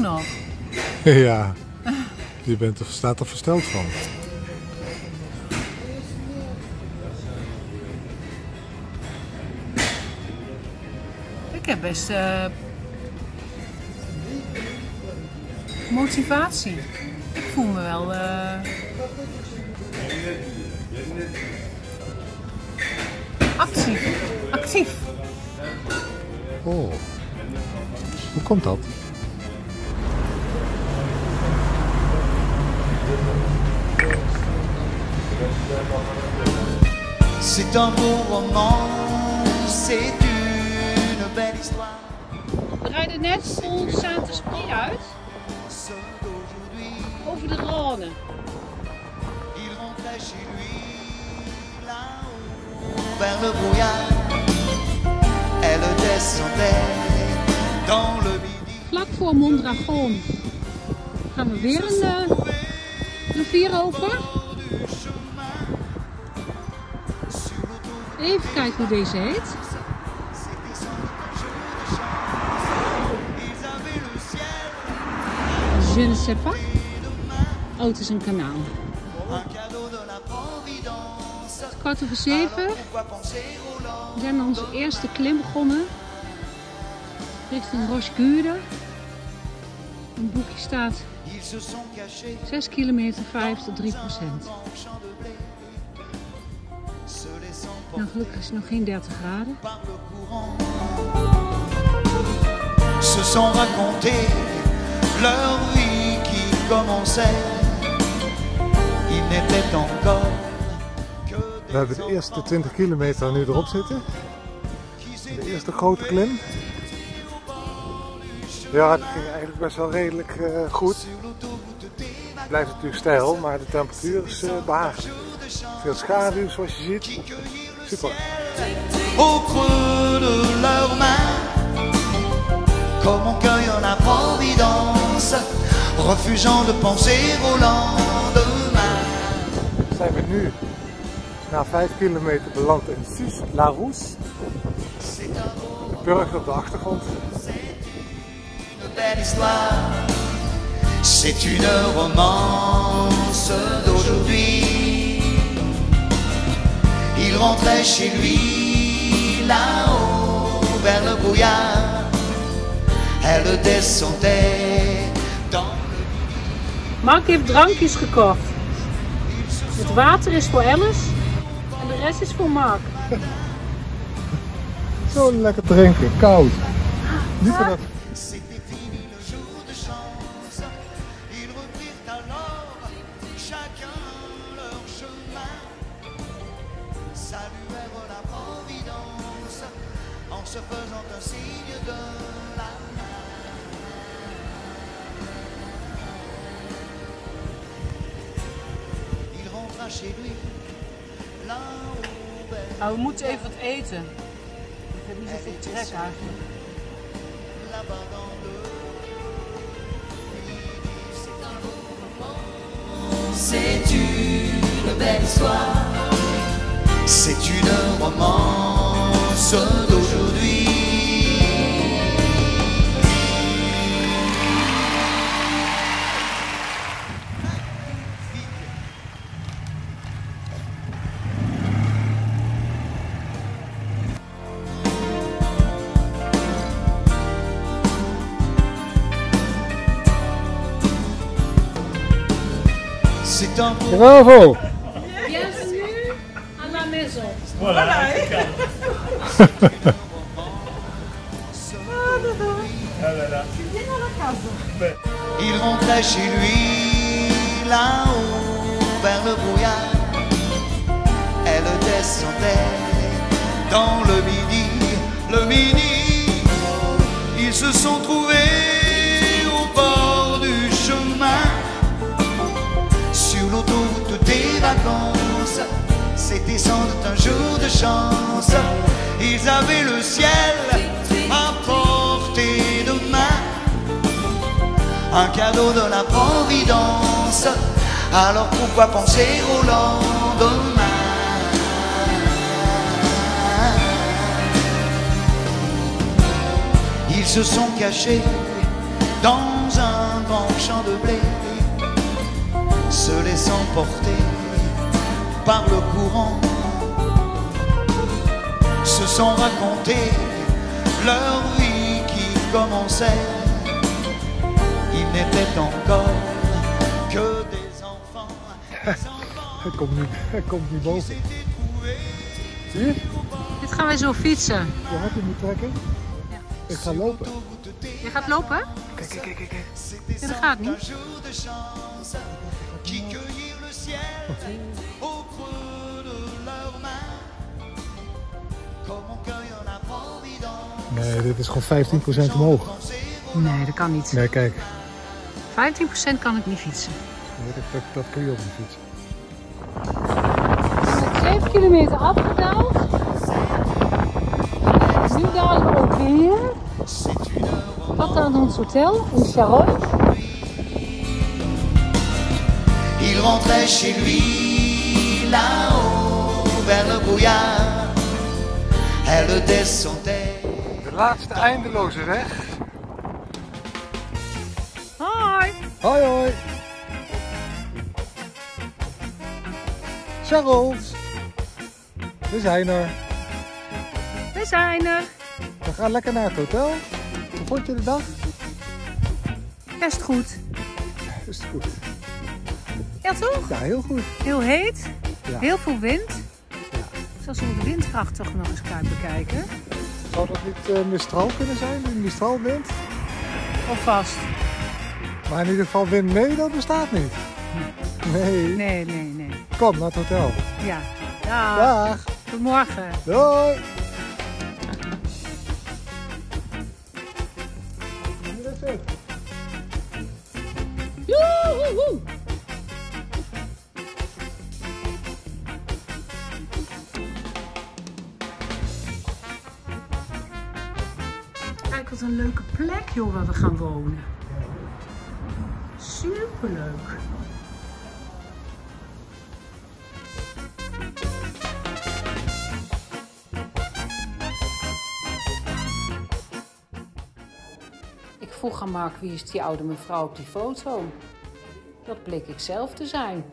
ja, je bent er, staat er versteld van. Ik heb best eh, motivatie. Ik voel me wel. eh, actief. Actief. Oh, hoe komt dat? C'est un beau roman, c'est une belle histoire. We rijden net vol Saint-Esprit uit over de Rhône. il rentrait chez lui, là-haut, vers le brouillard. Elle descendait dans le midi. Vlak voor Mondragon gaan we weer een eh, rivier over. Even kijken hoe deze heet. Je ne sais pas. Oh, het is een kanaal. Kwart over zeven. We zijn onze eerste klim begonnen. Richting Rochegude. Een boekje staat Ils se sont cachés 6 kilometer 5 tot 3 procent. Nou, gelukkig is het nog geen 30 graden. se sont racontés leur vie qui commençait. Il n'était encore que We hebben de eerste 20 kilometer nu erop zitten. De eerste grote klim. Ja, het ging eigenlijk best wel redelijk eh, goed. Het blijft natuurlijk stijl, maar de temperatuur is eh, behagelijk. Veel schaduw zoals je ziet. Super. au creux de leurs mains, comme on cueille la providence, refusant de penser au lendemain. Zijn we nu na 5 kilometer beland in Sus La Rousse. Burger op de achtergrond. Une belle histoire, c'est une romance d'aujourd'hui. Il rentrait chez lui là-haut vers le brouillard. Elle descendait dans Mark heeft drankjes gekocht. Het water is voor Alice en de rest is voor Mark. Zo lekker drinken, koud. Liever dat. Faisant un signe de la main. Il rentra chez lui, là-haut vers Nou, we moeten even wat eten. Ik heb niet zoveel trek eigenlijk. là-bas dans le C'est une belle histoire. C'est une romance d'aujourd'hui. Beau Bravo! Bienvenue à la maison. Il rentrait chez lui là-haut vers le brouillard. Elle descendait dans le midi, le midi. Ils se sont trouvés C'était sans doute un jour de chance. Ils avaient le ciel à portée de main un cadeau de la Providence. Alors pourquoi penser au lendemain? Ils se sont cachés dans un grand champ de blé, se laissant porter par le courant, se sont racontés leur vie qui commençait. Ils n'étaient encore que des enfants, komt nu, komt nu boven. Zie je? Dit gaan wij zo fietsen. Je hart moet trekken. Ik ga lopen. Autoroute des Je gaat lopen? Kijk, kijk, kijk, kijk. Ja, dat gaat niet. Nee, dit is gewoon 15% omhoog. Nee, dat kan niet. 15% Nee, kijk. kan ik niet fietsen. Nee, dat, dat, dat kun je ook niet fietsen. We hebben 7 kilometer afgedaald. Nu dalen we ook weer. Wat aan ons hotel in Charolles. Il rentrait chez lui là-haut vers le brouillard. Elle descendait. De laatste eindeloze weg. Hoi! Hoi hoi. Charles. We zijn er. We zijn er. We gaan lekker naar het hotel. Hoe vond je de dag? Best goed. Het goed? Ja toch? Ja, heel goed. Heel heet. Ja. Heel veel wind. Zal zo de windkracht toch nog eens uit bekijken. Zou dat niet eh Mistral kunnen zijn? Die Mistralwind? Of vast? Maar in ieder geval wind mee, dat bestaat niet. Nee. Nee, nee, nee. Kom naar het hotel. Ja. Dag. Dag. Goedemorgen. Doei. Hier wat een leuke plek joh waar we gaan wonen. Superleuk. Ik vroeg aan Mark wie is die oude mevrouw op die foto. Dat bleek ik zelf te zijn.